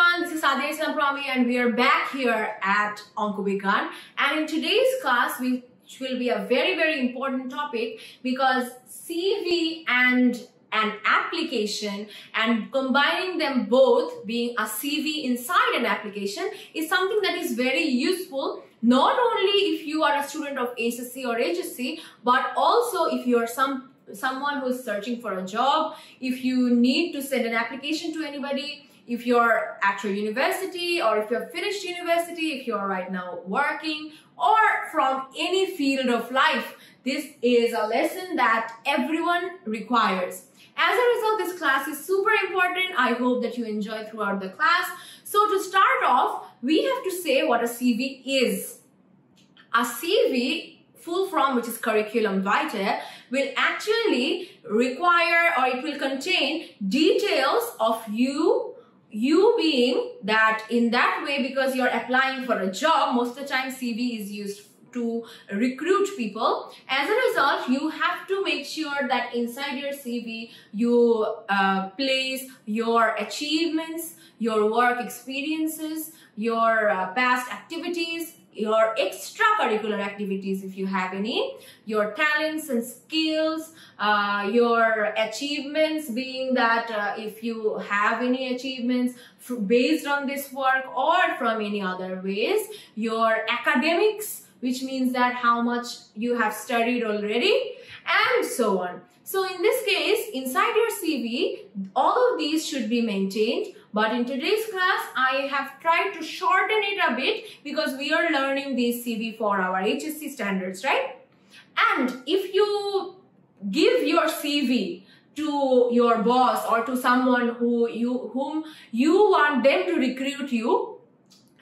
everyone, this is Sadia Islam Promi and we are back here at OngkoBiggan and in today's class which will be a very very important topic because CV and an application and combining them both being a CV inside an application is something that is very useful not only if you are a student of SSC or HSC but also if you are some someone who is searching for a job if you need to send an application to anybody if you're at your university or if you're finished university, if you're right now working or from any field of life, this is a lesson that everyone requires. As a result, this class is super important. I hope that you enjoy throughout the class. So to start off, we have to say what a CV is. A CV full form which is curriculum vitae will actually require or it will contain details of you you being that in that way because you're applying for a job most of the time cv is used to recruit people. As a result you have to make sure that inside your cv you uh, place your achievements your work experiences your uh, past activities your extracurricular activities if you have any, your talents and skills, uh, your achievements being that uh, if you have any achievements based on this work or from any other ways, your academics which means that how much you have studied already and so on. So in this case, inside your CV, all of these should be maintained but in today's class, I have tried to shorten it a bit because we are learning this CV for our HSC standards, right? And if you give your CV to your boss or to someone who you whom you want them to recruit you,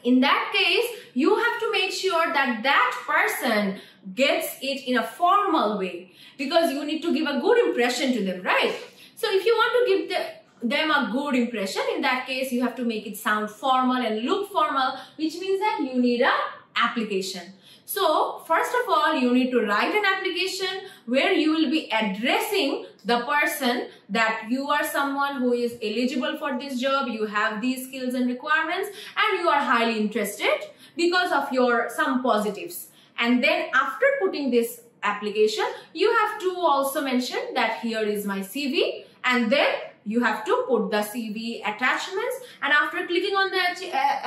in that case, you have to make sure that that person gets it in a formal way because you need to give a good impression to them, right? So if you want to give the them a good impression. In that case, you have to make it sound formal and look formal, which means that you need a application. So, first of all, you need to write an application where you will be addressing the person that you are someone who is eligible for this job, you have these skills and requirements, and you are highly interested because of your some positives. And then after putting this application, you have to also mention that here is my CV and then you have to put the CV attachments and after clicking on the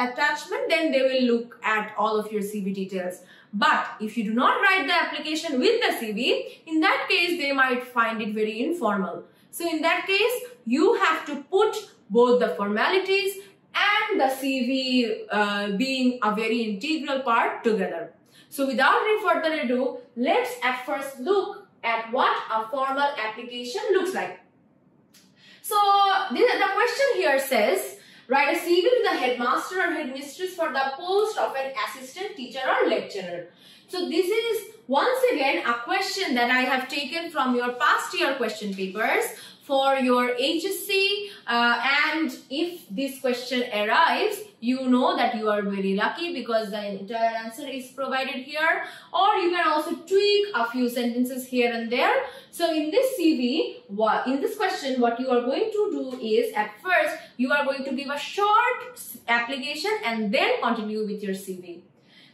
attachment then they will look at all of your CV details. But if you do not write the application with the CV, in that case they might find it very informal. So in that case, you have to put both the formalities and the CV uh, being a very integral part together. So without any further ado, let's at first look at what a formal application looks like. So the, the question here says, write a CV to the headmaster or headmistress for the post of an assistant teacher or lecturer. So this is once again a question that I have taken from your past year question papers for your HSC uh, and if this question arrives you know that you are very lucky because the entire answer is provided here or you can also tweak a few sentences here and there. So in this CV, what, in this question what you are going to do is at first you are going to give a short application and then continue with your CV.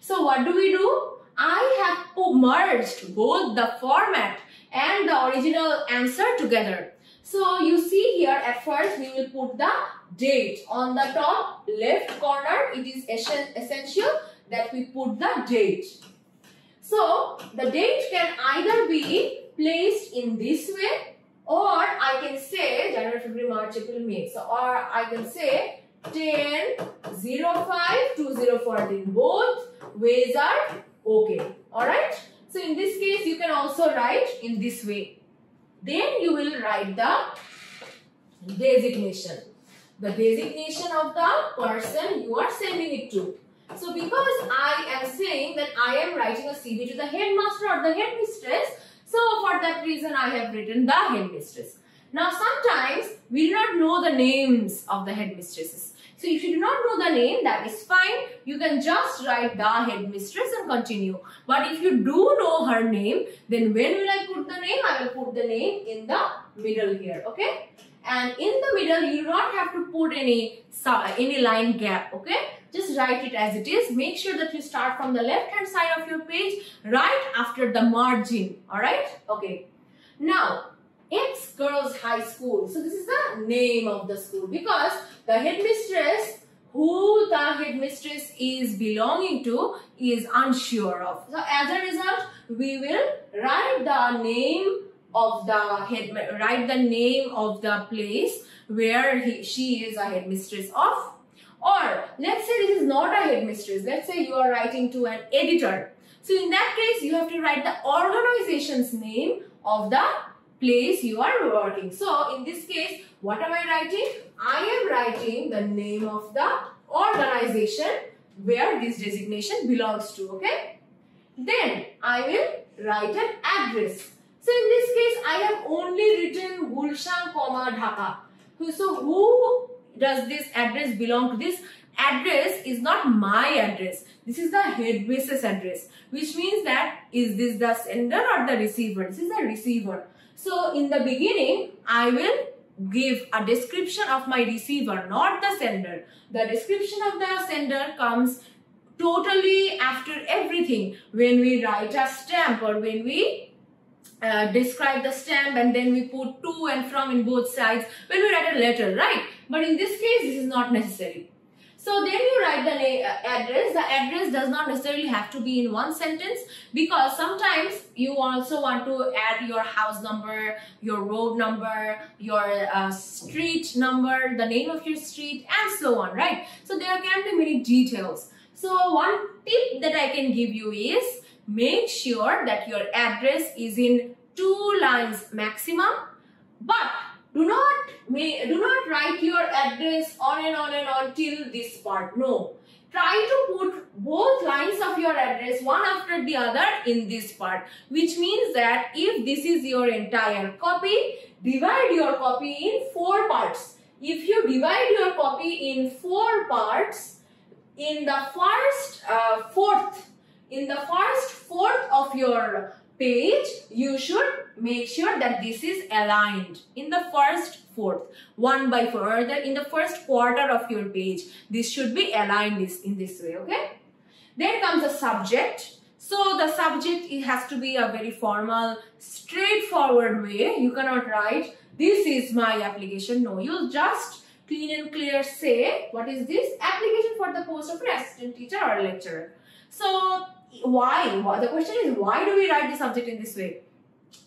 So what do we do? I have merged both the format and the original answer together. So you see here at first we will put the date on the top left corner. It is essential that we put the date. So the date can either be placed in this way or I can say January, February, March, April, May. So or I can say 10, 05, 2014. Both ways are okay. Alright. So in this case you can also write in this way. Then you will write the designation. The designation of the person you are sending it to. So because I am saying that I am writing a CV to the headmaster or the headmistress, so for that reason I have written the headmistress. Now sometimes we do not know the names of the headmistresses. So if you do not know the name, that is fine. You can just write the headmistress and continue. But if you do know her name, then when will I put the name? I will put the name in the middle here, okay? and in the middle you do not have to put any any line gap okay just write it as it is make sure that you start from the left hand side of your page right after the margin all right okay now X Girls High School. So this is the name of the school because the headmistress who the headmistress is belonging to is unsure of. So as a result, we will write the name of the head, write the name of the place where he, she is a headmistress of. Or let's say this is not a headmistress. Let's say you are writing to an editor. So in that case, you have to write the organization's name of the place you are working. So in this case, what am I writing? I am writing the name of the organization where this designation belongs to, okay? Then I will write an address. So in this case, I have only written Gulshan, Dhaka. So who does this address belong to? This address is not my address. This is the headmistress address, which means that is this the sender or the receiver? This is the receiver. So in the beginning, I will give a description of my receiver, not the sender. The description of the sender comes totally after everything. When we write a stamp or when we uh, describe the stamp and then we put to and from in both sides when we write a letter, right? But in this case, this is not necessary. So then you write the uh, address. The address does not necessarily have to be in one sentence because sometimes you also want to add your house number, your road number, your uh, street number, the name of your street and so on, right? So there can be many details. So one tip that I can give you is make sure that your address is in two lines maximum but do not may do not write your address on and on and on till this part. No. Try to put both lines of your address one after the other in this part. Which means that if this is your entire copy, divide your copy in four parts. If you divide your copy in four parts, in the first uh, fourth, in the first fourth of your page, you should make sure that this is aligned in the first fourth, one by four, The in the first quarter of your page. This should be aligned this, in this way, okay? Then comes the subject. So the subject, it has to be a very formal, straightforward way. You cannot write, this is my application. No, you'll just clean and clear say, what is this? Application for the post of an assistant teacher or lecturer. So why? The question is why do we write the subject in this way?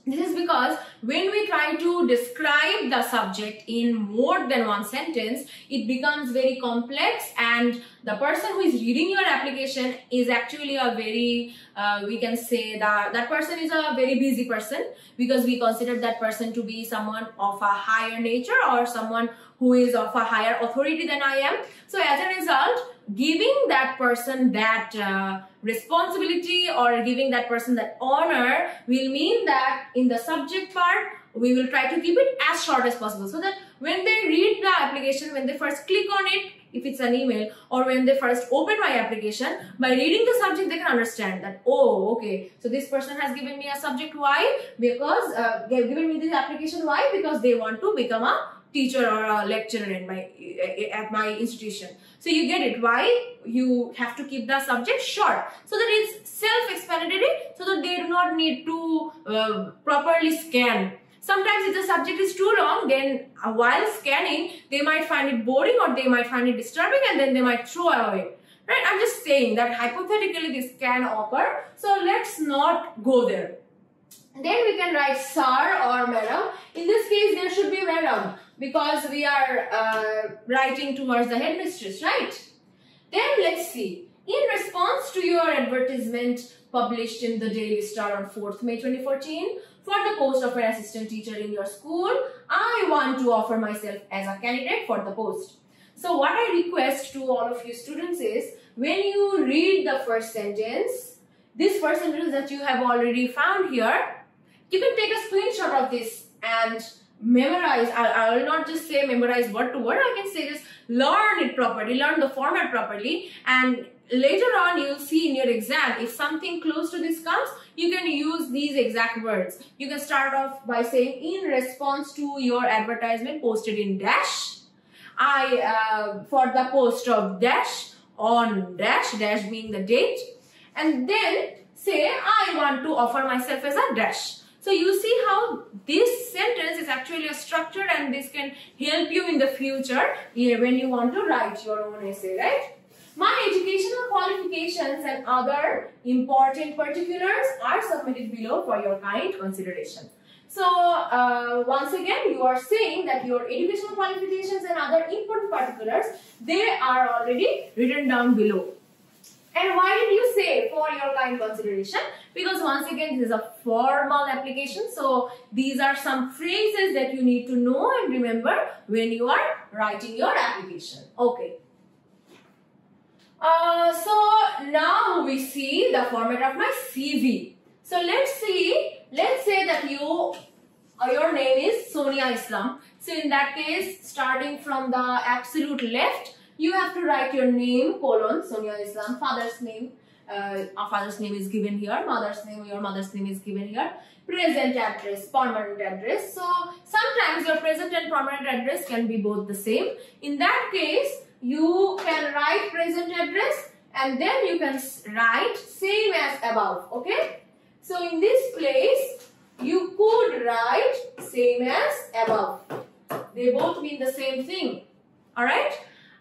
This is because when we try to describe the subject in more than one sentence, it becomes very complex and the person who is reading your application is actually a very, uh, we can say that that person is a very busy person because we consider that person to be someone of a higher nature or someone who is of a higher authority than I am. So as a result, giving that person that uh, responsibility or giving that person that honor will mean that in the subject part, we will try to keep it as short as possible so that when they read the application, when they first click on it, if it's an email or when they first open my application, by reading the subject, they can understand that, oh, okay, so this person has given me a subject. Why? Because uh, they have given me this application. Why? Because they want to become a teacher or a lecturer in my at my institution. So you get it. Why you have to keep the subject short so that it's self-explanatory so that they do not need to uh, properly scan. Sometimes if the subject is too long, then uh, while scanning, they might find it boring or they might find it disturbing and then they might throw away. Right? I'm just saying that hypothetically this can occur. So let's not go there. Then we can write sir or madam. In this case, there should be madam because we are uh, writing towards the headmistress, right? Then let's see. In response to your advertisement published in the Daily Star on 4th May 2014 for the post of an assistant teacher in your school, I want to offer myself as a candidate for the post. So what I request to all of you students is when you read the first sentence, this first sentence that you have already found here, you can take a screenshot of this and memorize. I, I will not just say memorize word to word. I can say this learn it properly, learn the format properly and later on you'll see in your exam if something close to this comes you can use these exact words you can start off by saying in response to your advertisement posted in dash i uh, for the post of dash on dash dash being the date and then say i want to offer myself as a dash so you see how this sentence is actually a structure and this can help you in the future when you want to write your own essay right my educational qualifications and other important particulars are submitted below for your kind consideration. So, uh, once again, you are saying that your educational qualifications and other important particulars, they are already written down below. And why did you say for your kind consideration? Because once again, this is a formal application. So, these are some phrases that you need to know and remember when you are writing your application. Okay. Uh, so now we see the format of my CV. So let's see, let's say that you, uh, your name is Sonia Islam. So in that case, starting from the absolute left, you have to write your name, colon, Sonia Islam, father's name, uh, father's name is given here, mother's name, your mother's name is given here, present address, permanent address. So sometimes your present and permanent address can be both the same. In that case, you can write present address and then you can write same as above okay? So in this place you could write same as above. They both mean the same thing all right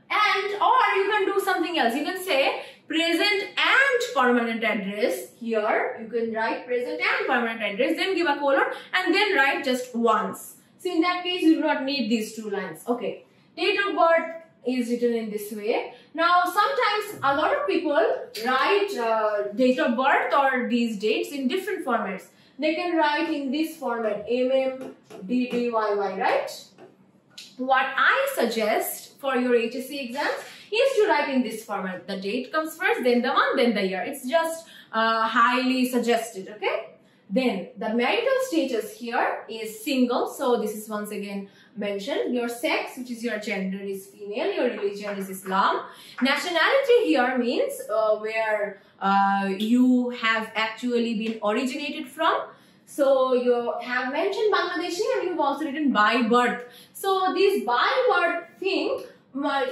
and or you can do something else. You can say present and permanent address here you can write present and permanent address then give a colon and then write just once so in that case you do not need these two lines okay date of birth is written in this way. Now, sometimes a lot of people write uh, date of birth or these dates in different formats. They can write in this format, MMDDYY, right? What I suggest for your HSC exams is to write in this format. The date comes first, then the month, then the year. It's just uh, highly suggested, okay? Then the marital status here is single. So this is once again mentioned. Your sex, which is your gender, is female. Your religion is Islam. Nationality here means uh, where uh, you have actually been originated from. So you have mentioned Bangladeshi and you've also written by birth. So this by birth thing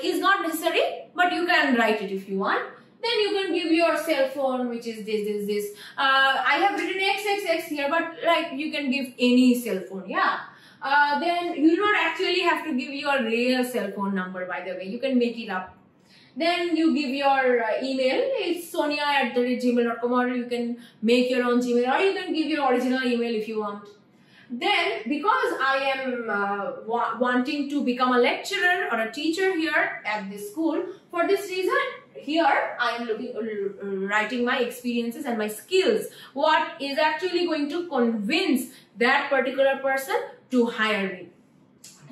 is not necessary, but you can write it if you want. Then you can give your cell phone which is this this this. Uh, i have written xxx here but like you can give any cell phone yeah. Uh, then you do not actually have to give your real cell phone number by the way. You can make it up. Then you give your uh, email. It's sonia at the gmail.com or you can make your own gmail or you can give your original email if you want then because i am uh, wa wanting to become a lecturer or a teacher here at this school for this reason here I am looking uh, writing my experiences and my skills what is actually going to convince that particular person to hire me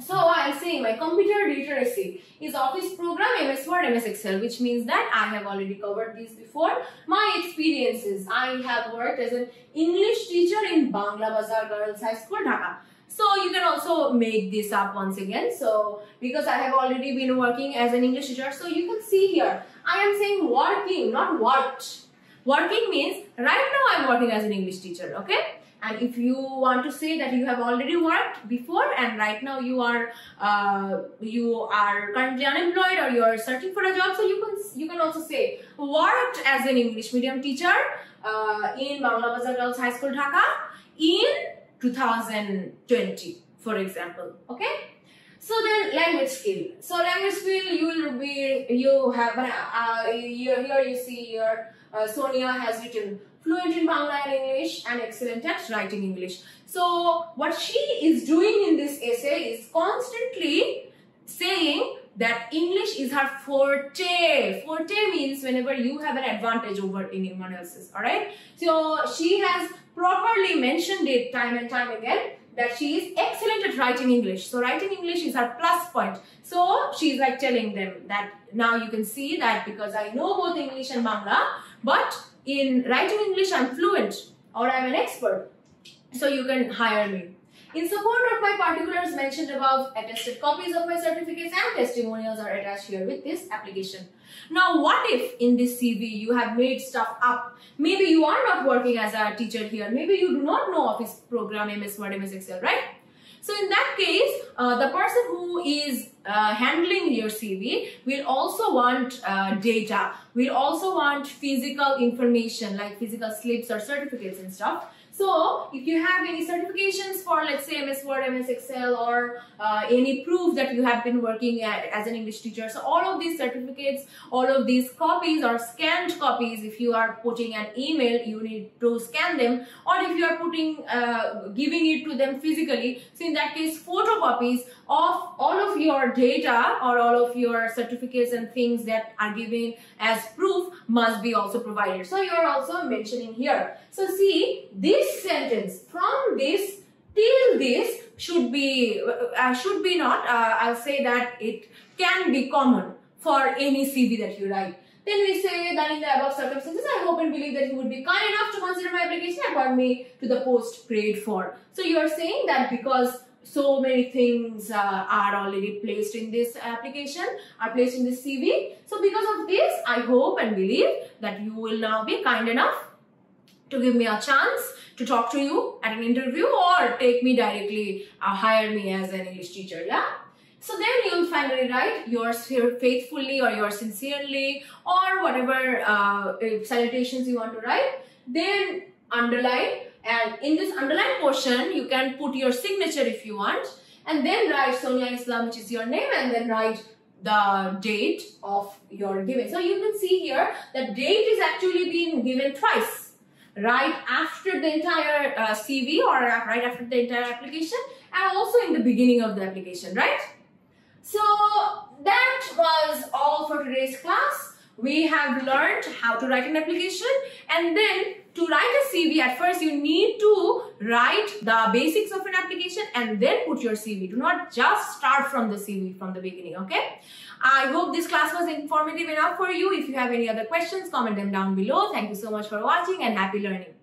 so I'll say my computer literacy is Office program, MS Word, MS Excel, which means that I have already covered these before. My experiences, I have worked as an English teacher Bangla Bazar Girls High School, Dhaka. So you can also make this up once again. So because I have already been working as an English teacher, so you can see here, I am saying working, not what. Working means right now I am working as an English teacher, okay? And if you want to say that you have already worked before and right now you are uh, you are currently unemployed or you are searching for a job, so you can you can also say worked as an English medium teacher uh, in Bangla Bazar Girls High School, Dhaka in 2020, for example. Okay. So then language skill. So language skill you will be you have uh, here, here you see here uh, Sonia has written fluent in Bangla and English and excellent at writing English. So what she is doing in this essay is constantly saying that English is her forte. Forte means whenever you have an advantage over anyone else's, alright? So she has properly mentioned it time and time again that she is excellent at writing English. So writing English is her plus point. So she's like telling them that now you can see that because I know both English and Bangla, but in writing English I'm fluent or I'm an expert. So you can hire me. In support of my particulars mentioned above, attested copies of my certificates and testimonials are attached here with this application. Now, what if in this CV you have made stuff up? Maybe you are not working as a teacher here. Maybe you do not know Office program, MS Word, MS Excel, right? So in that case, uh, the person who is uh, handling your CV will also want uh, data. Will also want physical information like physical slips or certificates and stuff. So if you have any certifications for let's say MS Word, MS Excel or uh, any proof that you have been working at, as an English teacher. So all of these certificates, all of these copies or scanned copies, if you are putting an email, you need to scan them or if you are putting, uh, giving it to them physically. So in that case, photocopies of all of your data or all of your certificates and things that are given as proof must be also provided. So you are also mentioning here. So see, this sentence from this till this should be, uh, should be not, uh, I'll say that it can be common for any CV that you write. Then we say that in the above circumstances, I hope and believe that you would be kind enough to consider my application and appoint me to the post prayed for. So you are saying that because so many things uh, are already placed in this application, are placed in this CV. So because of this, I hope and believe that you will now be kind enough to give me a chance to talk to you at an interview or take me directly, uh, hire me as an English teacher, yeah? So then you'll finally write yours faithfully or yours sincerely or whatever uh, salutations you want to write. Then underline and in this underline portion, you can put your signature if you want and then write Sonia Islam which is your name and then write the date of your giving. So you can see here that date is actually being given twice right after the entire uh, CV or right after the entire application and also in the beginning of the application, right? So that was all for today's class. We have learned how to write an application and then to write a CV at first you need to write the basics of an application and then put your CV. Do not just start from the CV from the beginning, okay? I hope this class was informative enough for you. If you have any other questions, comment them down below. Thank you so much for watching and happy learning.